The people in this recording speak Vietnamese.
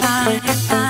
I, I